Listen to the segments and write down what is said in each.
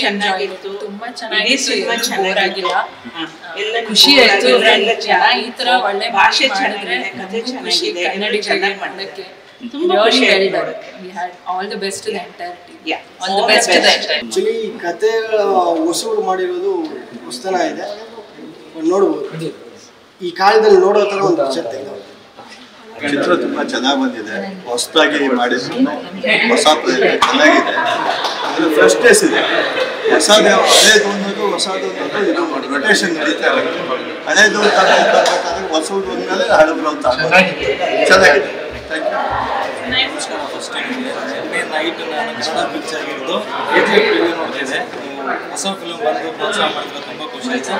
ಚೆನ್ನಾಗಿತ್ತು. ತುಂಬಾ ಚೆನ್ನಾಗಿತ್ತು. ಎಲ್ಲ ಖುಷಿ ಆಯ್ತು. ಜನ ಈ ತರ ಒಳ್ಳೆ ಭಾಷೆ ಮಾಡಿದ್ರೆ ಚೆನ್ನಾಗಿದೆ ಕಥೆ ಖುಷಿ ಚೆನ್ನಾಗಿ ಮಾಡೋಕ್ಕೆ. ತುಂಬಾ Really ಖುಷಿ ಆಯ್ತು. done. ನೋಡೋಕ್ಕೆ. We had all the best to the entire team. Yeah. All the best to the best. Actually ಕತೆ ಹೊಸಬ್ರು ಮಾಡಿರೋದು ಹೊಸ್ತನ ಇದೆ. ನೋಡ್ಬೋದು. ಈ ಕಾಲದಲ್ಲಿ ನೋಡೋ ತರ ಒಂದು ಚರ್ಚೆ ಚಿತ್ರ ತುಂಬಾ ಚೆನ್ನಾಗಿ ಬಂದಿದೆ. ಹೊಸದಾಗಿ ಮಾಡಿದ್ರು. ಹೊಸ ಪ್ರಯತ್ನ ಚೆನ್ನಾಗಿದೆ. ಅಂದ್ರೆ ಫ್ರೆಶ್ನೆಸ್ ಇದೆ. ಹೊಸದು ಹಳೇದು ಅನ್ನೋದು ಹೊಸದು ಅನ್ನೋದು ಇದು ರೊಟೇಷನ್ ನಡೀತಾ ಇರುತ್ತೆ. ಹಳೇದು ತರ ತರಬೇಕಾದ್ರೆ ಹೊಸದು ಅಂದಮೇಲೆ ಹಳಬ್ರು ಅಂತ. ಚೆನ್ನಾಗಿದೆ. ಹೊಸ ಫಿಲ್ಮ್ ಬಂದು ಪ್ರೋತ್ಸಾಹ ಮಾಡಿದ್ರೆ ತುಂಬ ಖುಷಿ ಆಯ್ತು.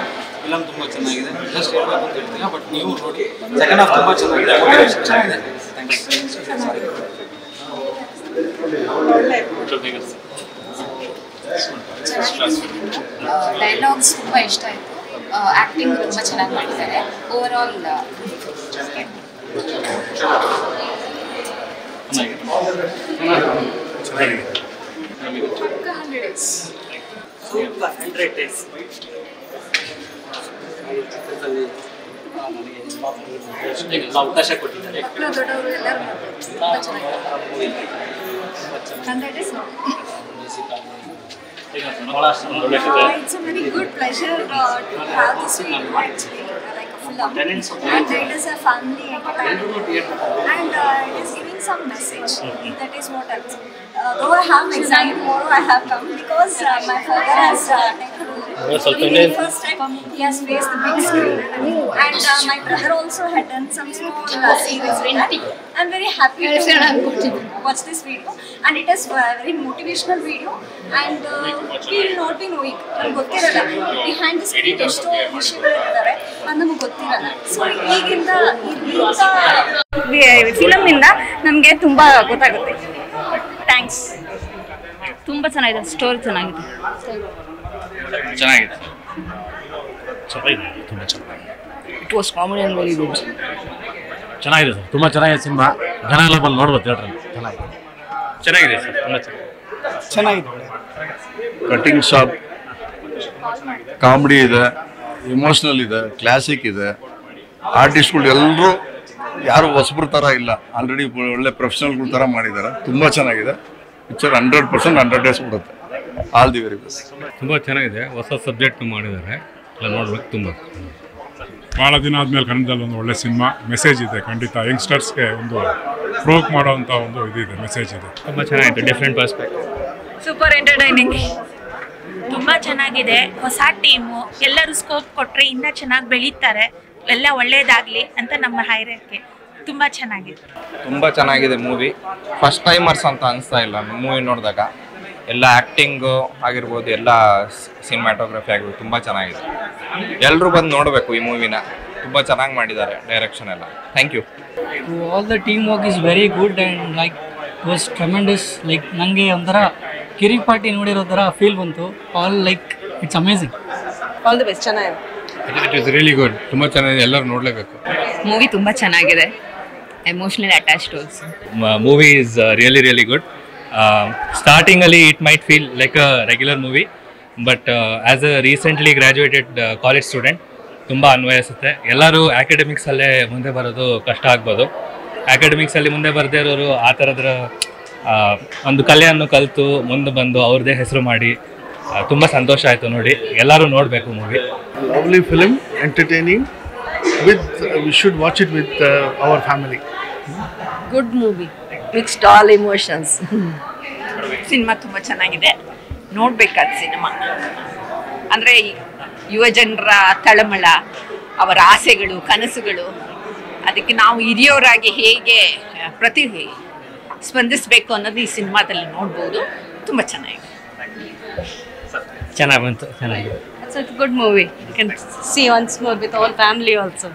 ಫಿಲಮ್ ತುಂಬ ಚೆನ್ನಾಗಿದೆ. ಜಸ್ಟ್ ಹೇಳ್ಬೇಕು ಅಂತ ಹೇಳ್ತೀನಿ ಬಟ್ ನೀವು ನೋಡಿ. ಸೆಕೆಂಡ್ ಹಾಫ್ ತುಂಬ ಚೆನ್ನಾಗಿದೆ. ಚೆನ್ನಾಗಿದೆ. ಡೈಲಾಗ್ಸ್ ತುಂಬ ಇಷ್ಟ ಆಯಿತು. ಆ್ಯಕ್ಟಿಂಗ್ ತುಂಬ ಚೆನ್ನಾಗಿ ಮಾಡಿದ್ದಾರೆ. Overall super hundred days ಅವಕಾಶ ಕೊಟ್ಟಿದ್ದಾರೆ ಮಕ್ಕಳು ದೊಡ್ಡವರು ಎಲ್ಲರೂ ತುಂಬ ಚೆನ್ನಾಗಿದೆ hundred is It's a very good pleasure uh, to have this video actually, uh, like a film. And it is a family entertainment. And uh, it is giving some message. That is what else. Uh, though I have exam tomorrow, I have come because uh, my father has uh, taken the first time he has faced the big screen. And uh, my brother also had done some small uh, series. with that. I'm very happy to watch this video. And it is a very motivational video. And uh, we will not be knowing. ನಮ್ಗೆ ಗೊತ್ತಿರಲ್ಲ behind the screen ಎಷ್ಟೋ ವಿಷಯಗಳಿರ್ತಾರೆ ಅದು ನಮಗೆ ಗೊತ್ತಿರಲ್ಲ so ಈಗಿಂದ film ಇಂದ ನಮಗೆ ತುಂಬಾ ಗೊತ್ತಾಗುತ್ತೆ ಥ್ಯಾಂಕ್ಸ್ ತುಂಬ ಚೆನ್ನಾಗಿದೆ ಸ್ಟೋರಿ ಚೆನ್ನಾಗಿದೆ ಚೆನ್ನಾಗಿದೆ. ಚೆನ್ನಾಗಿದೆ ತುಂಬ ಚೆನ್ನಾಗಿದೆ. It was comedy and very good ಚೆನ್ನಾಗಿದೆ ಸರ್ ತುಂಬ ಚೆನ್ನಾಗಿದೆ ಸಿನಿಮಾ. ಜನ ಎಲ್ಲ ಬಂದು ನೋಡ್ಬೋದು ಥಿಯೇಟ್ರಲ್ಲಿ ಚೆನ್ನಾಗಿದೆ. ಚೆನ್ನಾಗಿದೆ ಸರ್ ತುಂಬ ಚೆನ್ನಾಗಿದೆ. ಚೆನ್ನಾಗಿದೆ. ಕಟಿಂಗ್ ಶಾಪ್ ಕಾಮಿಡಿ ಇದೆ ಇಮೋಷ್ನಲ್ ಇದೆ ಕ್ಲಾಸಿಕ್ ಇದೆ. ಆರ್ಟಿಸ್ಟ್ಗಳು ಎಲ್ಲರೂ ಯಾರು ಹೊಸಬ್ರ ಥರ ಇಲ್ಲ. ಆಲ್ರೆಡಿ ಒಳ್ಳೆ ಪ್ರೊಫೆಷನಲ್ಗಳ ಥರ ಮಾಡಿದ್ದಾರೆ. ತುಂಬ ಚೆನ್ನಾಗಿದೆ. Picture hundred percent hundred days ಬಿಡುತ್ತೆ ಆಲ್ ದಿ ವೆರಿ ಬೆಸ್ಟ್ ತುಂಬ ಚೆನ್ನಾಗಿದೆ. ಹೊಸ ಸಬ್ಜೆಕ್ಟ್ ಮಾಡಿದ್ದಾರೆ. ಎಲ್ಲ ನೋಡ್ಬೇಕು ತುಂಬ. ಭಾಳ ದಿನ ಆದಮೇಲೆ ಕನ್ನಡದಲ್ಲಿ ಒಂದು ಒಳ್ಳೆ ಸಿನಿಮಾ ಮೆಸೇಜ್ ಇದೆ. ಖಂಡಿತ ಯಂಗ್ಸ್ಟರ್ಸ್ಗೆ ಒಂದು ಪ್ರೋಕ್ ಮಾಡುವಂತ ಒಂದು ಇದೆ ಮೆಸೇಜ್ ಇದೆ. ತುಂಬ ಚೆನ್ನಾಗಿದೆ ಡಿಫ್ರೆಂಟ್ ಪರ್ಸ್ಪೆಕ್ಟ್ ಸೂಪರ್ ಎಂಟರ್ಟೈನಿಂಗ್ ತುಂಬ ಚೆನ್ನಾಗಿದೆ. ಹೊಸ ಟೀಮು ಎಲ್ಲರೂ ಸ್ಕೋಪ್ ಕೊಟ್ಟರೆ ಇನ್ನೂ ಚೆನ್ನಾಗಿ ಬೆಳೀತಾರೆ. ಎಲ್ಲ ಒಳ್ಳೇದಾಗಲಿ ಅಂತ ನಮ್ಮ ಹೈರಕ್ಕೆ ತುಂಬ ಚೆನ್ನಾಗಿದೆ. ತುಂಬ ಚೆನ್ನಾಗಿದೆ ಮೂವಿ ಫಸ್ಟ್ ಟೈಮರ್ಸ್ ಅಂತ ಅನಿಸ್ತಾ ಇಲ್ಲ ಮೂವಿ ನೋಡಿದಾಗ. ಎಲ್ಲ ಆ್ಯಕ್ಟಿಂಗು ಆಗಿರ್ಬೋದು ಎಲ್ಲ ಸಿನಿಮಾಟೋಗ್ರಫಿ ಆಗಿರ್ಬೋದು ತುಂಬ ಚೆನ್ನಾಗಿದೆ. ಎಲ್ಲರೂ ಬಂದು ನೋಡಬೇಕು ಈ ಮೂವಿನ ತುಂಬ ಚೆನ್ನಾಗಿ ಮಾಡಿದ್ದಾರೆ ಡೈರೆಕ್ಷನ್ ಎಲ್ಲ. Thank you all the team work is very good and like was tremendous like ನನಗೆ ಒಂಥರ ಕಿರಿ ಪಾರ್ಟಿ ನೋಡಿರೋ ಥರ ಫೀಲ್ ಬಂತು. All like it's amazing all the best ಚೆನ್ನಾಗಿದೆ. ಇಟ್ ಇಸ್ ರಿಯಲಿ ಗುಡ್ ತುಂಬ ಚೆನ್ನಾಗಿದೆ. ಎಲ್ಲರೂ ನೋಡಲೇಬೇಕು. ಮೂವಿ ತುಂಬ ಚೆನ್ನಾಗಿದೆ. Emotionally attached also movie is really really good ಸ್ಟಾರ್ಟಿಂಗಲ್ಲಿ it might feel like a regular movie but as a recently graduated college student ತುಂಬ ಅನ್ವಯಿಸುತ್ತೆ. ಎಲ್ಲರೂ ಅಕಾಡೆಮಿಕ್ಸಲ್ಲೇ ಮುಂದೆ ಬರೋದು ಕಷ್ಟ ಆಗ್ಬೋದು. ಅಕಾಡೆಮಿಕ್ಸಲ್ಲಿ ಮುಂದೆ ಬರದೇ ಇರೋರು ಆ ಥರದ್ರ ಒಂದು ಕಲೆಯನ್ನು ಕಲಿತು ಮುಂದೆ ಬಂದು ಅವ್ರದ್ದೇ ಹೆಸರು ಮಾಡಿ ತುಂಬ ಸಂತೋಷ ಆಯಿತು ನೋಡಿ. ಎಲ್ಲರೂ ನೋಡಬೇಕು movie lovely film entertaining with we should watch it with our family good movie mixed all emotions cinema ತುಂಬ ಚೆನ್ನಾಗಿದೆ. ನೋಡಬೇಕಾದ ಸಿನಿಮಾ. ಅಂದರೆ ಯುವಜನರ ತಳಮಳ ಅವರ ಆಸೆಗಳು ಕನಸುಗಳು ಅದಕ್ಕೆ ನಾವು ಹಿರಿಯವರಾಗಿ ಹೇಗೆ ಪ್ರತಿ ಸ್ಪಂದಿಸಬೇಕು ಅನ್ನೋದು ಈ ಸಿನಿಮಾದಲ್ಲಿ ನೋಡ್ಬೋದು. ತುಂಬ ಚೆನ್ನಾಗಿದೆ. ಚೆನ್ನಾಗಿ ಬಂತು ಚೆನ್ನಾಗಿದೆ. ಅದು ಸ್ವಲ್ಪ good movie can see see once more with all family also.